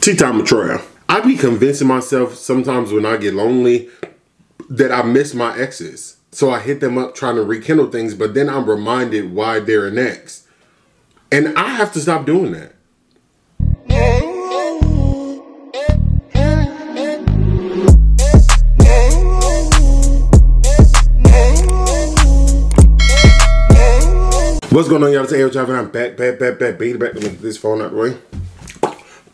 Tea time with Troya. I be convincing myself sometimes when I get lonely that I miss my exes. So I hit them up trying to rekindle things, but then I'm reminded why they're an ex. And I have to stop doing that. What's going on, y'all? It's Ayootravv. I'm back, back, back, back, back. Me get this phone the way.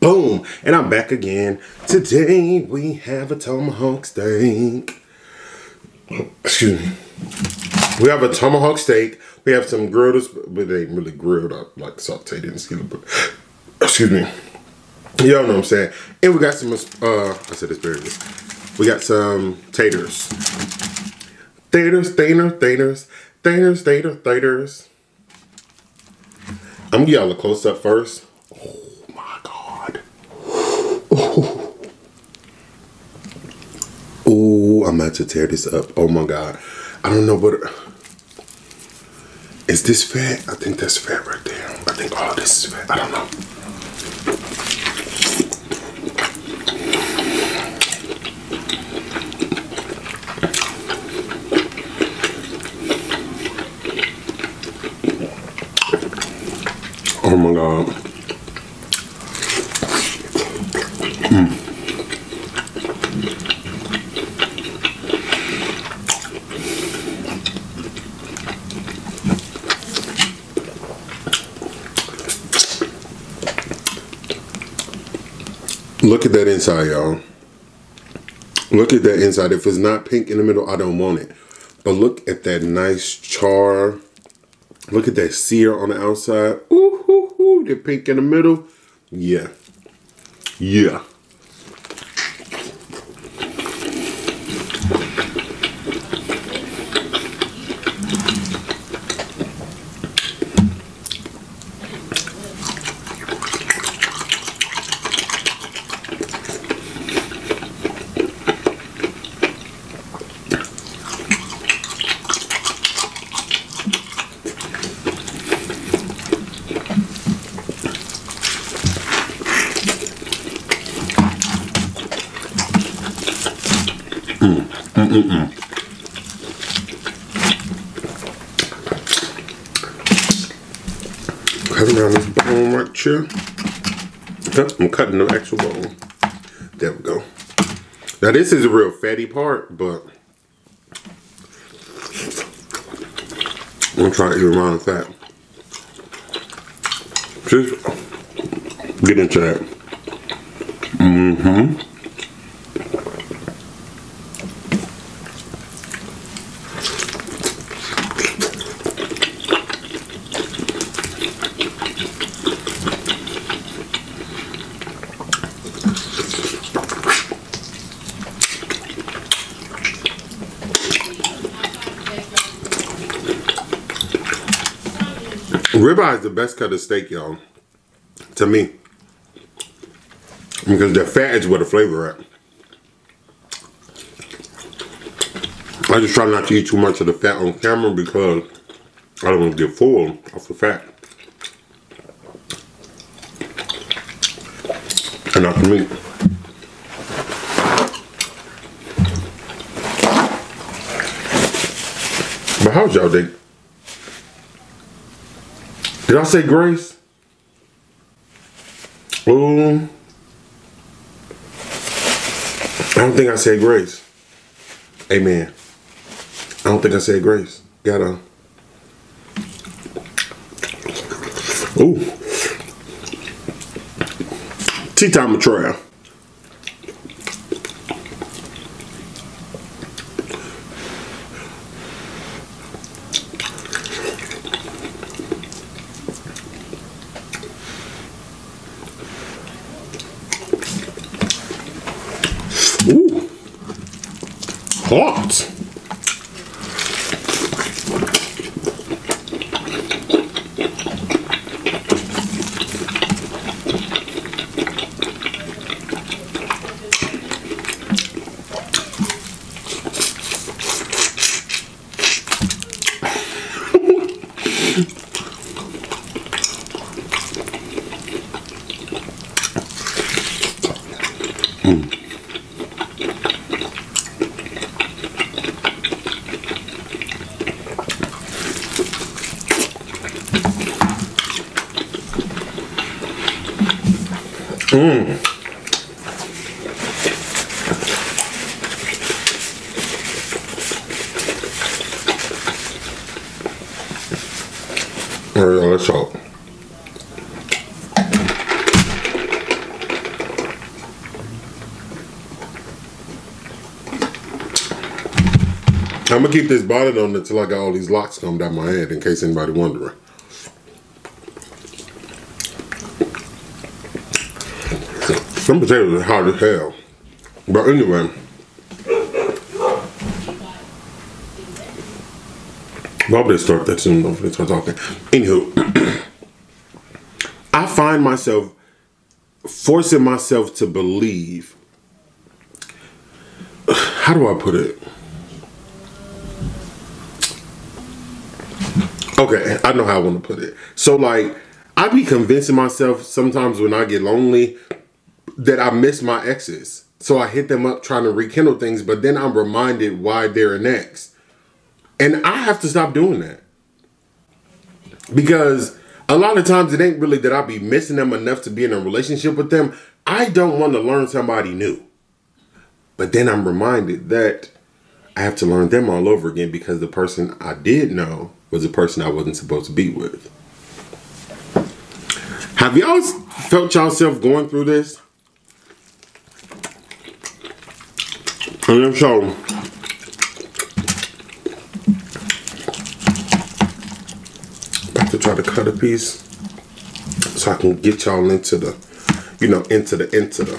Boom. And I'm back again. Today, we have a tomahawk steak. Excuse me. We have a tomahawk steak. We have some grilled, but they ain't really grilled up, like sauteed in skin. But, excuse me. Y'all know what I'm saying. And we got some, uh, I said asparagus. We got some taters. Taters, taters, taters, taters, taters, taters. I'm gonna give y'all a close up first. Oh my god. Oh. oh, I'm about to tear this up. Oh my god. I don't know what. Is this fat? I think that's fat right there. I think all this is fat. I don't know. Oh my god. Look at that inside, y'all. Look at that inside. If it's not pink in the middle, I don't want it. But look at that nice char. Look at that sear on the outside. Ooh, ooh, ooh. The pink in the middle. Yeah. Yeah. Cutting down this bone right here. Yep, I'm cutting the actual bone. There we go. Now this is a real fatty part, but I'm gonna try to eat around the fat. Just get into that. Mm-hmm. Ribeye is the best cut of steak, y'all. To me. Because the fat is where the flavor at. I just try not to eat too much of the fat on camera because I don't want to get full off the fat. And not the meat. But how's y'all day? Did I say grace? Ooh. I don't think I said grace. Amen. I don't think I said grace. Gotta. Ooh. Tea time with Troya. I'm gonna keep this bonnet on until I got all these locks come out my head in case anybody wondering. Some potatoes are hard as hell. But anyway. They start that soon they start talking? Anywho, I find myself forcing myself to believe. How do I put it? Okay, I know how I want to put it. So, like, I be convincing myself sometimes when I get lonely that I miss my exes. So I hit them up trying to rekindle things, but then I'm reminded why they're an ex. And I have to stop doing that. Because a lot of times it ain't really that I be missing them enough to be in a relationship with them. I don't want to learn somebody new. But then I'm reminded that I have to learn them all over again because the person I did know was a person I wasn't supposed to be with. Have y'all felt yourself going through this? And if so, have to try to cut a piece so I can get y'all into the, you know, into the, into the,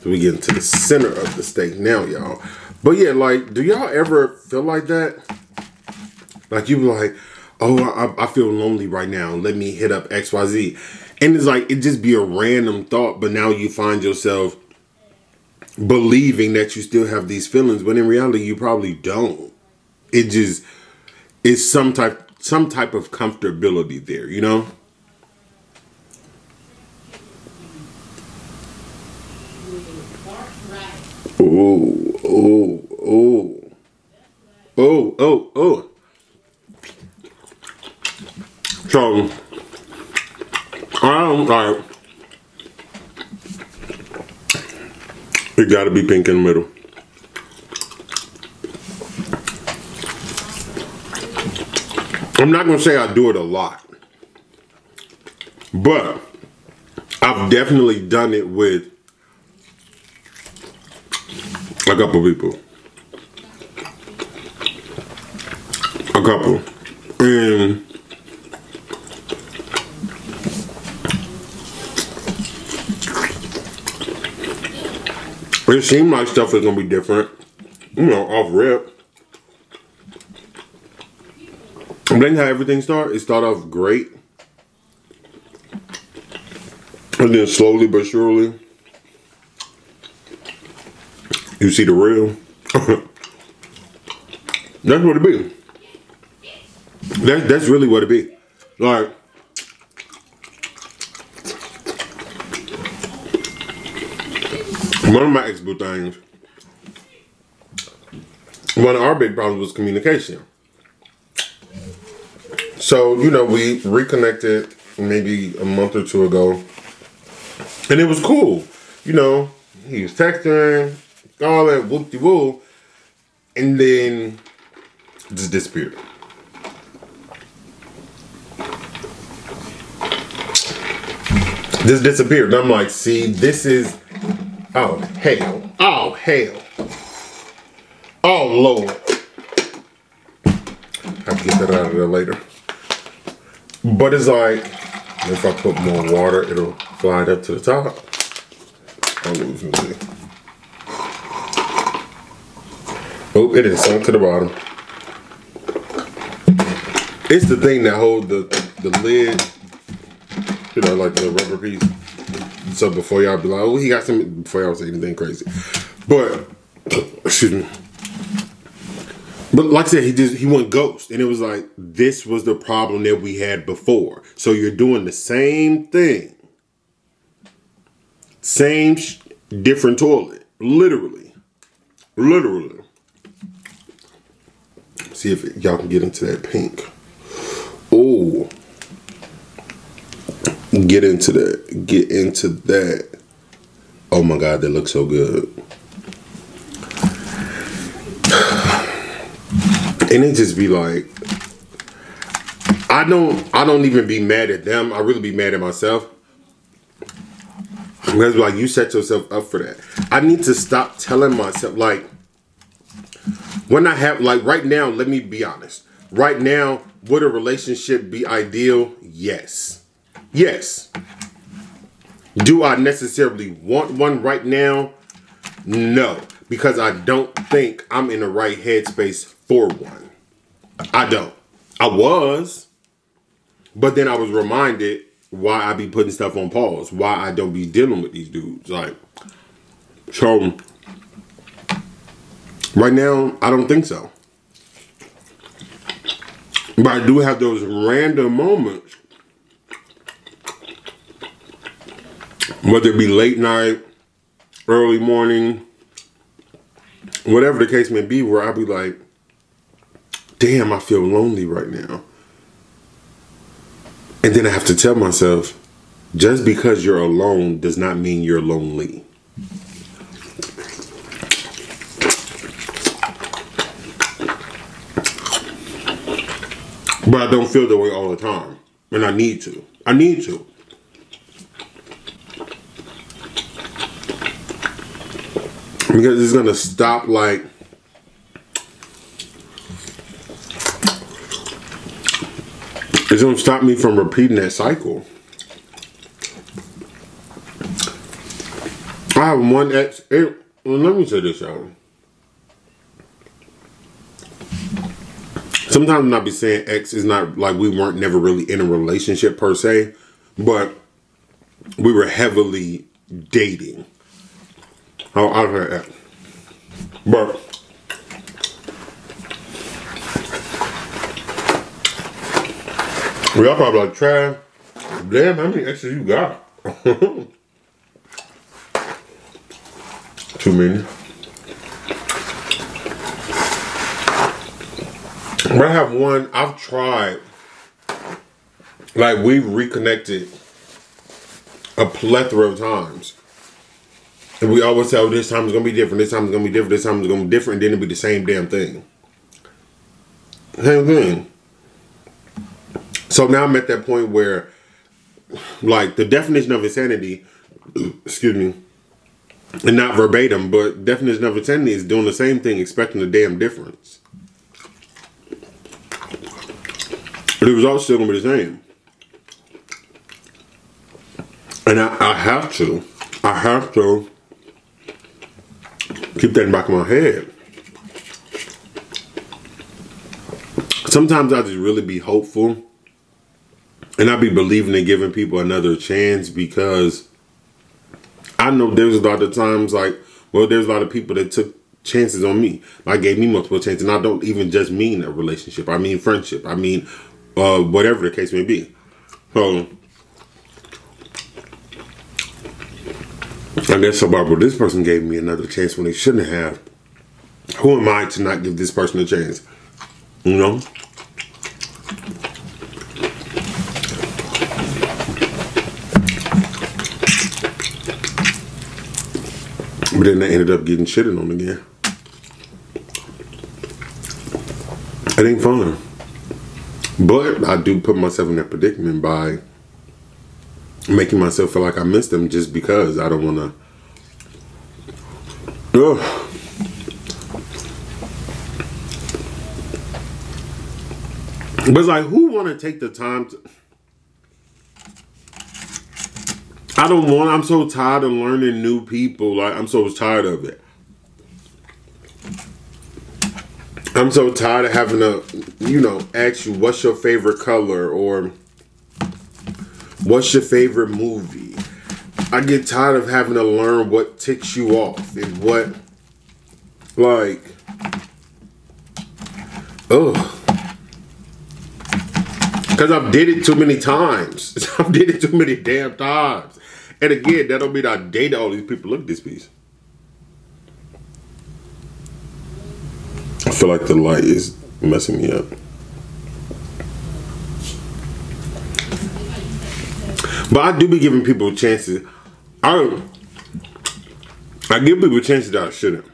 so we get into the center of the steak now, y'all. But yeah, like, do y'all ever feel like that? Like you be like, oh, I, I feel lonely right now. Let me hit up XYZ. And it's like, it just be a random thought, but now you find yourself believing that you still have these feelings when in reality you probably don't it just is some type some type of comfortability there you know oh oh oh oh oh oh so i'm like It gotta be pink in the middle. I'm not gonna say I do it a lot, but I've definitely done it with a couple people. A couple. And It seemed like stuff was gonna be different, you know, off rip. Then how everything started, it started off great. And then slowly but surely, you see the real. that's what it be. That's that's really what it be. Like One of my ex boo things, one of our big problems was communication. So, you know, we reconnected maybe a month or two ago. And it was cool. You know, he was texting, all that whoop de woo. And then just disappeared. Just disappeared. And I'm like, see, this is Oh, hell. Oh, hell. Oh, Lord. I'll get that out of there later. But it's like, if I put more water, it'll fly up to the top. I lose me. Oh, it is sunk to the bottom. It's the thing that holds the, the lid, you know, like the rubber piece. So before y'all be like, oh, he got some, before y'all say anything crazy. But, excuse me. But like I said, he just, he went ghost. And it was like, this was the problem that we had before. So you're doing the same thing. Same, different toilet. Literally. Literally. See if y'all can get into that pink. Oh. Get into that. Get into that. Oh my God, that looks so good. And it just be like, I don't, I don't even be mad at them. I really be mad at myself. Because like you set yourself up for that. I need to stop telling myself like when I have like right now, let me be honest. Right now, would a relationship be ideal? Yes. Yes. Do I necessarily want one right now? No, because I don't think I'm in the right headspace for one. I don't. I was, but then I was reminded why I be putting stuff on pause, why I don't be dealing with these dudes. Like, so right now, I don't think so. But I do have those random moments whether it be late night, early morning, whatever the case may be, where I'll be like, damn, I feel lonely right now. And then I have to tell myself, just because you're alone does not mean you're lonely. But I don't feel that way all the time. And I need to. I need to. Because it's gonna stop like it's gonna stop me from repeating that cycle. I have one ex. It, well, let me say this, y'all. Sometimes I be saying ex is not like we weren't never really in a relationship per se, but we were heavily dating. Oh, I've heard that. But we all probably like, try. Damn, how many extras you got? Too many. But I have one, I've tried. Like, we've reconnected a plethora of times. And we always oh, this time is gonna be different, this time is gonna be different, this time is gonna be different, then it'll be the same damn thing. Same thing. So now I'm at that point where, like, the definition of insanity, excuse me, and not verbatim, but definition of insanity is doing the same thing, expecting a damn difference. The result's still gonna be the same. And I, I have to, I have to keep that in the back of my head. Sometimes I just really be hopeful and I be believing in giving people another chance because I know there's a lot of times like, well, there's a lot of people that took chances on me. Like gave me multiple chances. And I don't even just mean a relationship. I mean friendship. I mean uh, whatever the case may be. So I guess so, Barbara, this person gave me another chance when they shouldn't have. Who am I to not give this person a chance? You know? But then they ended up getting shitted on again. It ain't fun. But I do put myself in that predicament by making myself feel like I missed them just because I don't want to. But it's like, who want to take the time to? I don't want. I'm so tired of learning new people. Like I'm so tired of it. I'm so tired of having to, you know, ask you what's your favorite color or What's your favorite movie? I get tired of having to learn what ticks you off and what, like, oh. Because I've did it too many times. I've did it too many damn times. And again, that don't mean I date all these people. Look at this piece. I feel like the light is messing me up. But I do be giving people chances. I I give people chances that I shouldn't.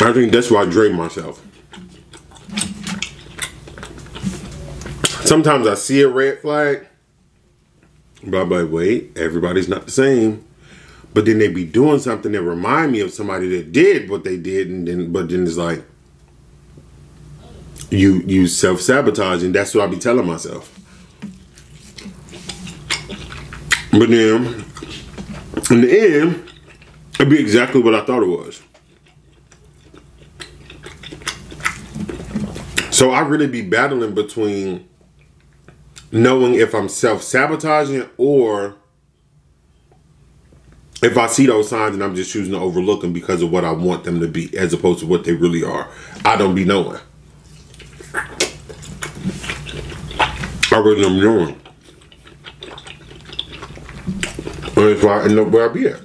I think that's why I drain myself. Sometimes I see a red flag, but I'm like, wait, everybody's not the same. But then they be doing something that remind me of somebody that did what they did, and then but then it's like you you self sabotaging. that's what I be telling myself. But then in the end, it'd be exactly what I thought it was. So I really be battling between knowing if I'm self sabotaging or if I see those signs and I'm just choosing to overlook them because of what I want them to be as opposed to what they really are. I don't be knowing. I really don't be knowing. And that's why I end up where I be at.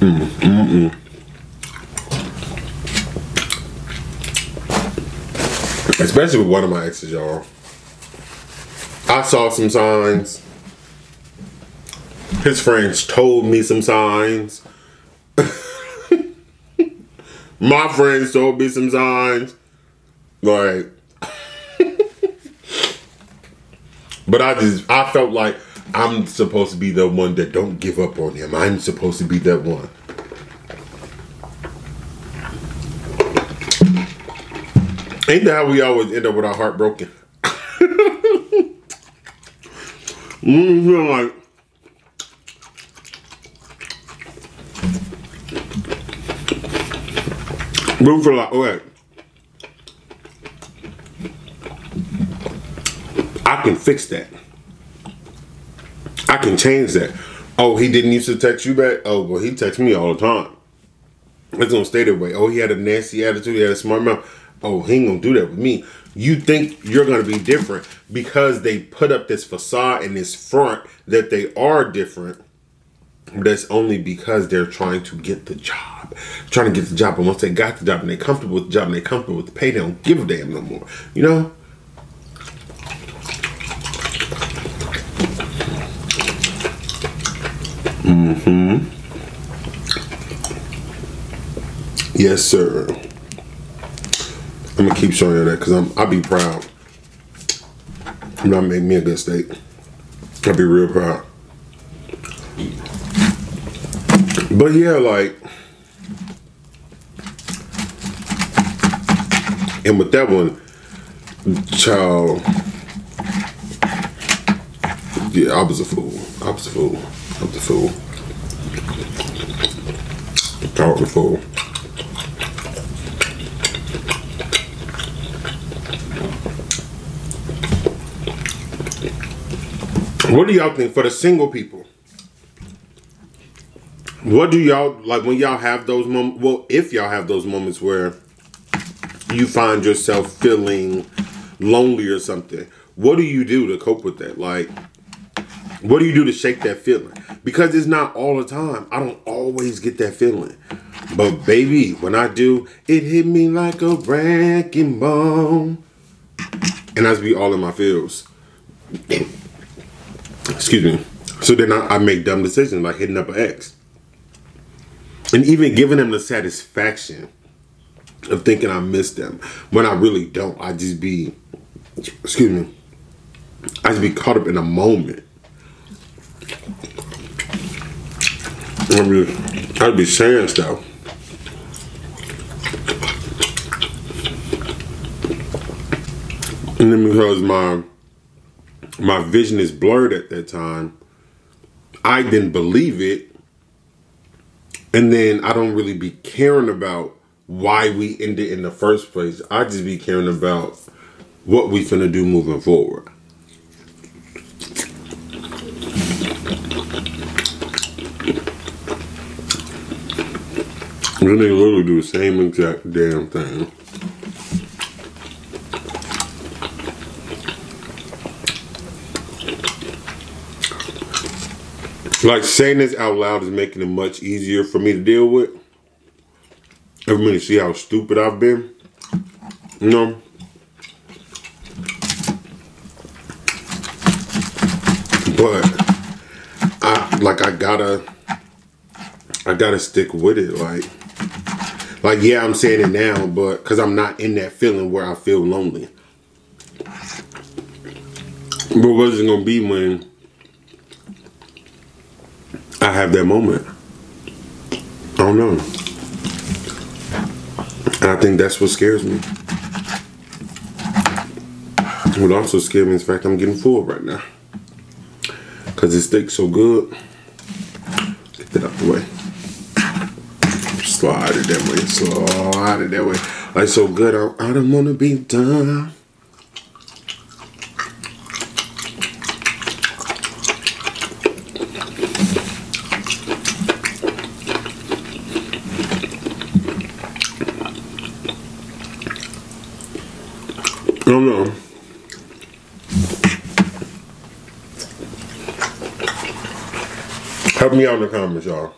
mm, mm, mm. Especially with one of my exes, y'all. I saw some signs. His friends told me some signs. My friends told me some signs. Like, but I just, I felt like I'm supposed to be the one that don't give up on him. I'm supposed to be that one. Ain't that how we always end up with our heart broken? mm, feel like we feel like okay. I can fix that. I can change that. Oh, he didn't used to text you back. Oh, well, he texts me all the time. It's gonna stay that way. Oh, he had a nasty attitude. He had a smart mouth oh, he ain't gonna do that with me. You think you're gonna be different because they put up this facade and this front that they are different. That's only because they're trying to get the job, trying to get the job. And once they got the job and they're comfortable with the job and they're comfortable with the pay, they don't give a damn no more. You know? Mm-hmm. Yes, sir. I'm gonna keep showing you that because I'm I'll be proud. You know, make me a good steak. I'll be real proud. But yeah, like, and with that one, child, yeah, I was a fool. I was a fool. I was a fool. I was a fool. What do y'all think for the single people? What do y'all like when y'all have those moments? Well, if y'all have those moments where you find yourself feeling lonely or something, what do you do to cope with that? Like, what do you do to shake that feeling? Because it's not all the time. I don't always get that feeling. But baby, when I do, it hit me like a wrecking ball. And that's be all in my feels excuse me. So then I, I make dumb decisions like hitting up an ex. And even giving them the satisfaction of thinking I miss them when I really don't. I just be, excuse me, I just be caught up in a moment. I'd be, I'd be saying stuff. And then because my my vision is blurred at that time. I didn't believe it. And then I don't really be caring about why we ended in the first place. I just be caring about what we finna do moving forward. then they literally do the same exact damn thing. Like saying this out loud is making it much easier for me to deal with. Everybody see how stupid I've been. You know? But I like I gotta I gotta stick with it. Like like yeah, I'm saying it now, but cause I'm not in that feeling where I feel lonely. But what's it gonna be when I have that moment. I don't know. And I think that's what scares me. What also scares me is the fact I'm getting full right now. Cause this steak's so good. Get that out the way. Slide it that way. Slide it that way. Like so good. I, I don't wanna be done. don't know. Help me out in the comments, y'all.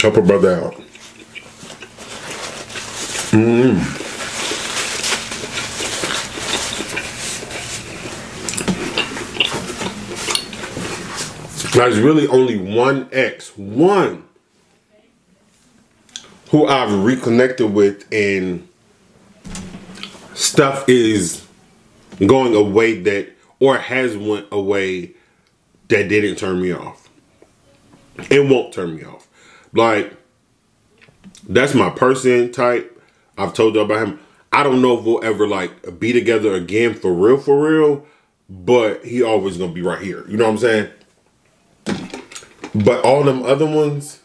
Help a brother out. Mmm. There's really only one X. One who I've reconnected with and stuff is going away that or has went away that didn't turn me off. It won't turn me off. Like that's my person type. I've told you about him. I don't know if we'll ever like be together again for real, for real. But he always gonna be right here. You know what I'm saying? But all them other ones,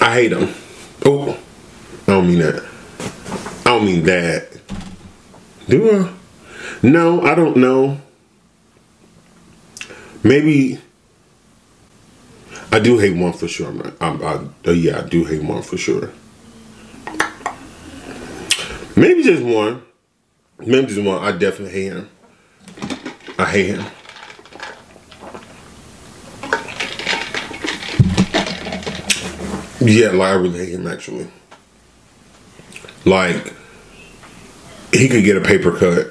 I hate them. Oh, I don't mean that. I don't mean that. Do I? No, I don't know. Maybe I do hate one for sure. Man. I, I, uh, yeah, I do hate one for sure. Maybe just one. Maybe just one. I definitely hate him. I hate him. Yeah, like I really hate him actually. Like he could get a paper cut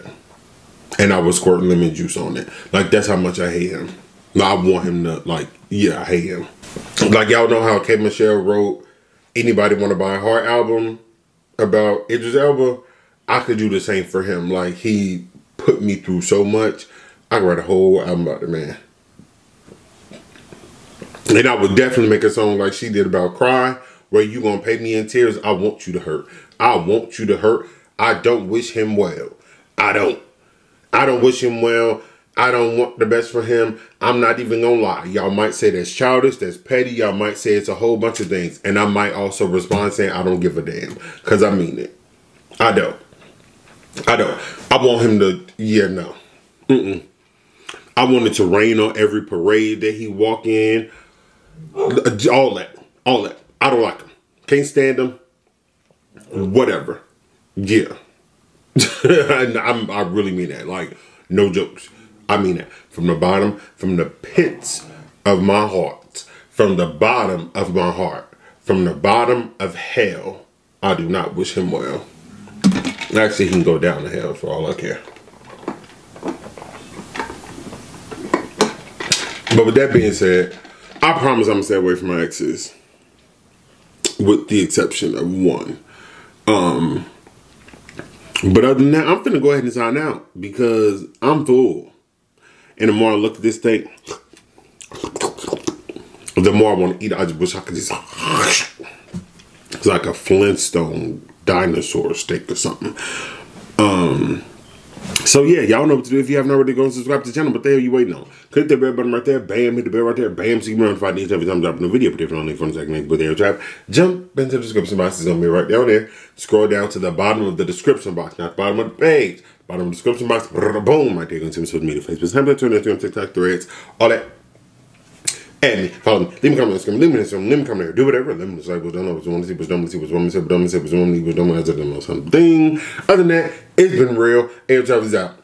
and I would squirt lemon juice on it. Like that's how much I hate him. I want him to like yeah, I hate him. Like y'all know how K Michelle wrote Anybody Wanna Buy a Heart album about Idris Elba? I could do the same for him. Like he put me through so much. I could write a whole album about the man. And I would definitely make a song like she did about Cry, where you gonna pay me in tears. I want you to hurt. I want you to hurt. I don't wish him well. I don't. I don't wish him well. I don't want the best for him. I'm not even gonna lie. Y'all might say that's childish, that's petty. Y'all might say it's a whole bunch of things. And I might also respond saying I don't give a damn. Cause I mean it. I don't. I don't. I want him to, yeah, no. Mm-mm. I want it to rain on every parade that he walk in. All that. All that. I don't like them. Can't stand them. Whatever. Yeah. I really mean that. Like, no jokes. I mean that. From the bottom, from the pits of my heart, from the bottom of my heart, from the bottom of hell, I do not wish him well. Actually, he can go down to hell for all I care. But with that being said, I promise I'm gonna stay away from my exes. With the exception of one. Um but other than that, I'm finna go ahead and sign out because I'm full. And the more I look at this thing, the more I want to eat. I just wish I could just. It's like a Flintstone dinosaur steak or something. Um, So yeah, y'all know what to do. If you haven't already, go and subscribe to the channel. But there you waiting on. Click the bell button right there. Bam, hit the bell right there. Bam, so you can notified each every time I drop a new video. You're only from second there, trap. Jump into the description box. It's gonna be right down there. Scroll down to the bottom of the description box, not the bottom of the page. Bottom of the description box. Boom, right there. You're gonna see my social media, Facebook, Snapchat, Twitter, Instagram, TikTok, Threads, all that. And follow me. Leave me comment. Leave me comment. Leave me comment. Do whatever. Let me decide what's done. What's to see. What's. What's see. What's to see. What's done. What's what's to see. What's done. What's done. What's something. Other than that, it's been real. Air Travis out.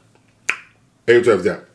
Air Travis out.